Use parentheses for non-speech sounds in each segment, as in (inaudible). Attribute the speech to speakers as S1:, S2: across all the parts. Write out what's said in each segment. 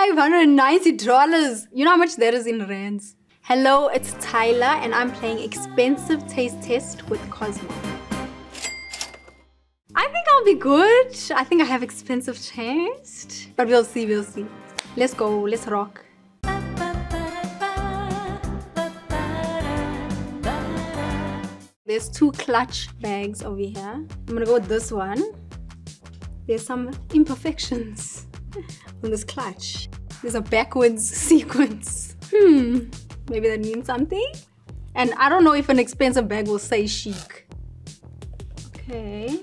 S1: $590. You know how much that is in rands? Hello, it's Tyla and I'm playing Expensive Taste Test with Cosmo. I think I'll be good. I think I have expensive taste. But we'll see, we'll see. Let's go, let's rock. There's two clutch bags over here. I'm gonna go with this one. There's some imperfections (laughs) on this clutch. There's a backwards (laughs) sequence. Hmm, maybe that means something? And I don't know if an expensive bag will say chic. Okay.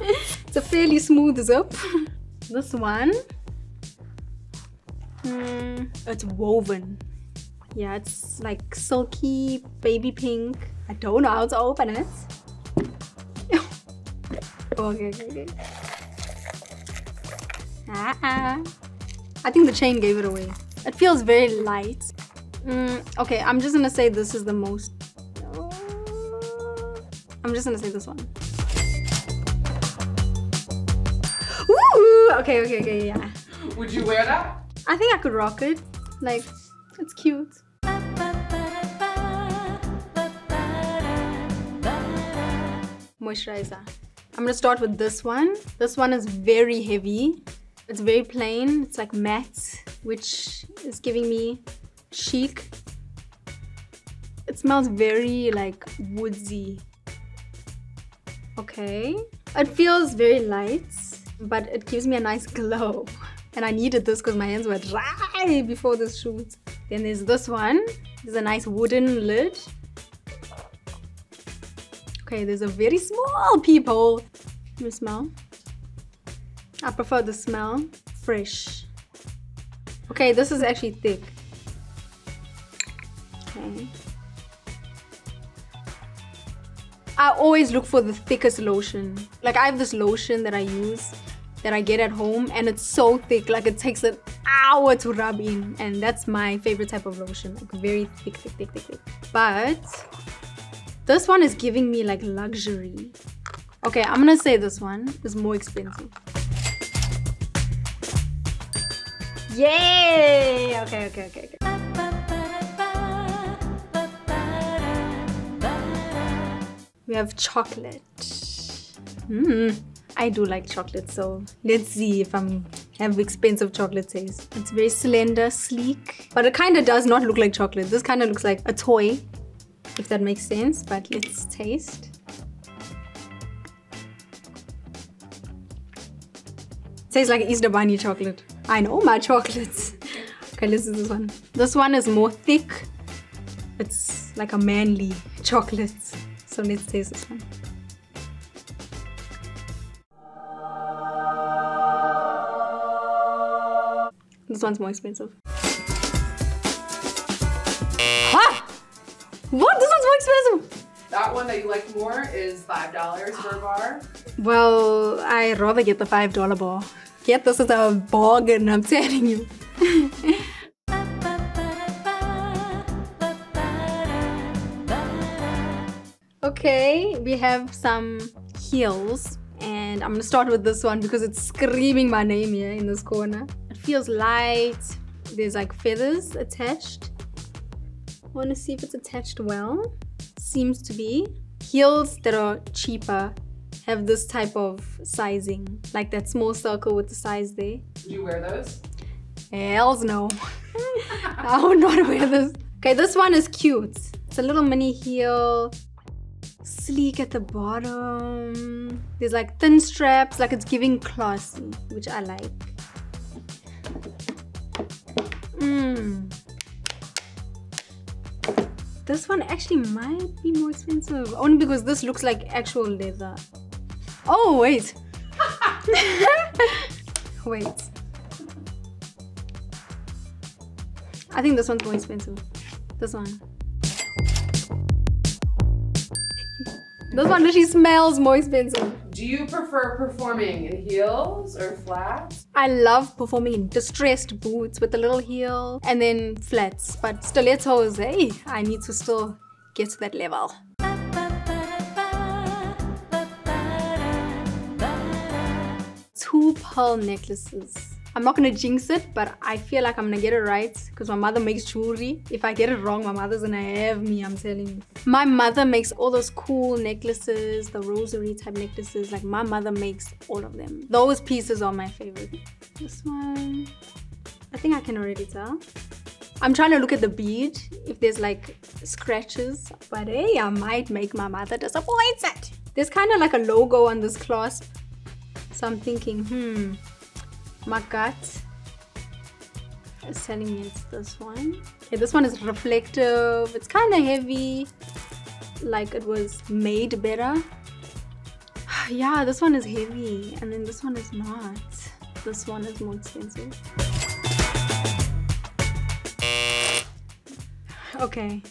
S1: it's a fairly smooth zip. (laughs) this one, hmm, it's woven. Yeah, it's like silky baby pink. I don't know how to open it. Okay, okay, okay. Ah, ah. I think the chain gave it away. It feels very light. Mm, okay, I'm just gonna say this is the most. I'm just gonna say this one. Woo! Okay, okay, okay, yeah.
S2: Would you wear that?
S1: I think I could rock it. Like, it's cute. Moisturizer. I'm gonna start with this one. This one is very heavy. It's very plain. It's like matte, which is giving me chic. It smells very like woodsy. Okay. It feels very light, but it gives me a nice (laughs) glow. And I needed this because my hands were dry before this shoot. Then there's this one. There's a nice wooden lid. Okay, there's a very small people. Me smell. I prefer the smell. Fresh. Okay, this is actually thick. Okay. I always look for the thickest lotion. Like I have this lotion that I use that I get at home and it's so thick like it takes an hour to rub in and that's my favorite type of lotion like very thick thick thick thick thick but this one is giving me like luxury okay I'm gonna say this one is more expensive yay okay okay okay, okay. We have chocolate. Hmm. I do like chocolate, so let's see if I'm have expensive chocolate taste. It's very slender, sleek, but it kind of does not look like chocolate. This kind of looks like a toy, if that makes sense. But let's taste. tastes like Easter Bunny chocolate. I know my (laughs) chocolates. okay, let's do this one. This one is more thick. It's like a manly chocolate. So let's taste this one. This one's more expensive. What? This one's more expensive.
S2: That one that you like more is $5 for a (gasps) bar.
S1: Well, I rather get the $5 bar. Get this as a bargain, I'm telling you. (laughs) okay, we have some heels. And I'm gonna start with this one because it's screaming my name here in this corner It feels light. There's like feathers attached. Want to see if it's attached well. Seems to be. Heels that are cheaper have this type of sizing. Like that small circle with the size there.
S2: Would you wear those?
S1: Hells no. (laughs) I would not wear this. Okay, this one is cute. It's a little mini heel. Sleek at the bottom. There's like thin straps, like it's giving classy, which I like. Mm. This one actually might be more expensive. Only because this looks like actual leather. Oh, wait. (laughs) wait. I think this one's more expensive. This one. this one literally smells more expensive.
S2: Do you prefer performing in heels or flats?
S1: I love performing in distressed boots with a little heel and then flats. But stilettos, hey, I need to still get to that level. two pearl necklaces. I'm not gonna jinx it, but I feel like I'm gonna get it right because my mother makes jewelry. If I get it wrong, my mother's gonna have me, I'm telling you. My mother makes all those cool necklaces, the rosary type necklaces. Like my mother makes all of them. Those pieces are my favorite. This one, I think I can already tell. I'm trying to look at the bead if there's like scratches, but hey, I might make my mother disappointed. There's kind of like a logo on this clasp. So I'm thinking, hmm, my gut is telling me it's this one. Okay, this one is reflective. It's kind of heavy, like it was made better. (sighs) yeah, this one is heavy, and then this one is not. This one is more expensive. Okay.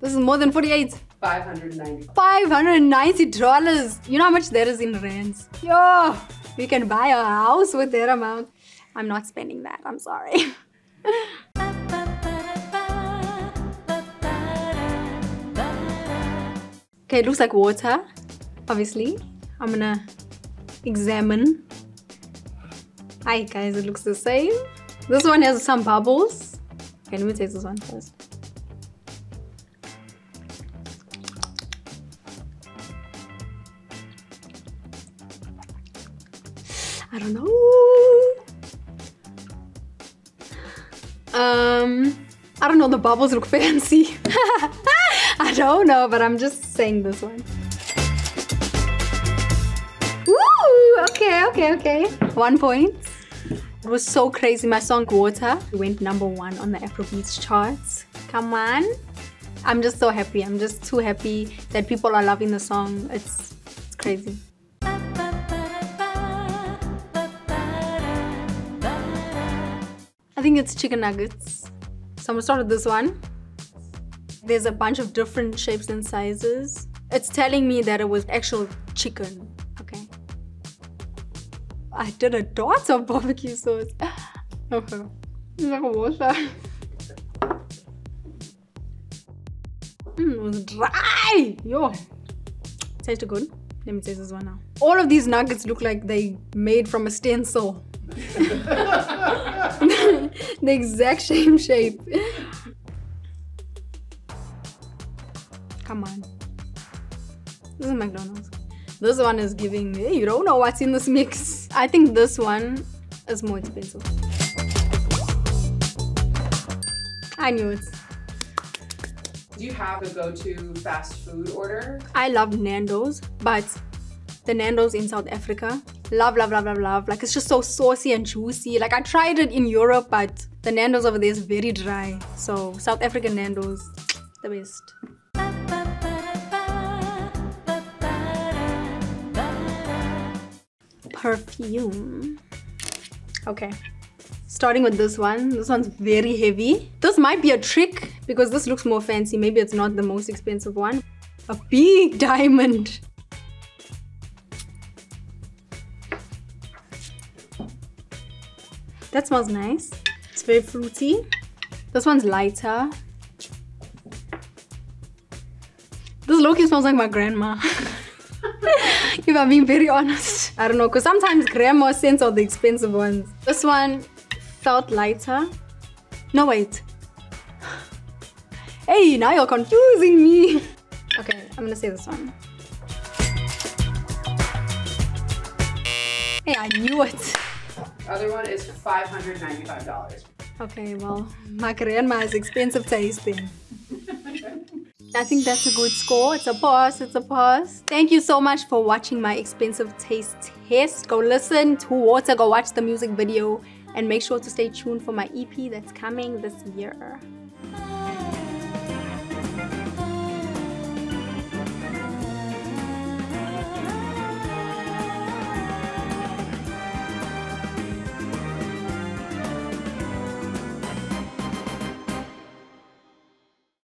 S1: This is more than 48.
S2: 590.
S1: $590. You know how much that is in rands? Yo, we can buy a house with that amount. I'm not spending that. I'm sorry. (laughs) okay, it looks like water, obviously. I'm gonna examine. Hi guys, it looks the same. This one has some bubbles. Okay, let me taste this one first. I don't know. Um, I don't know. The bubbles look fancy. (laughs) I don't know, but I'm just saying this one. Woo! Okay, okay, okay. One point. It was so crazy. My song Water went number one on the Afrobeats charts. Come on. I'm just so happy. I'm just too happy that people are loving the song. It's, it's crazy. Think it's chicken nuggets. So I'm gonna start with this one. There's a bunch of different shapes and sizes. It's telling me that it was actual chicken. Okay. I did a dot of barbecue sauce. (laughs) Okay. It's like water. (laughs) Mm, it was dry. Yo. Tasted good. Let me taste this one now. All of these nuggets look like they made from a stencil. The exact same shape. Come on. This is McDonald's. This one is giving me, you don't know what's in this mix. I think this one is more expensive. I knew it.
S2: Do you have a go-to fast food order?
S1: I love Nando's, but the Nando's in South Africa, love, love, love, love, love. Like it's just so saucy and juicy. Like I tried it in Europe, but the Nando's over there is very dry. So South African Nando's, the best. Perfume. Okay. Starting with this one. This one's very heavy. This might be a trick because this looks more fancy. Maybe it's not the most expensive one. A big (laughs) diamond. That smells nice. It's very fruity. This one's lighter. This Loki smells like my grandma. (laughs) if I'm being very honest. I don't know, because sometimes grandma scents are the expensive ones. This one felt lighter. No, wait. (sighs) Hey, now you're confusing me. (laughs) Okay, I'm gonna say this one. Hey, I knew it.
S2: Other one is $595.
S1: Okay, well, my grandma expensive taste then. I think that's a good score. It's a pass. It's a pass. Thank you so much for watching my expensive taste test. Go listen to Water. Go watch the music video. And make sure to stay tuned for my EP that's coming this year.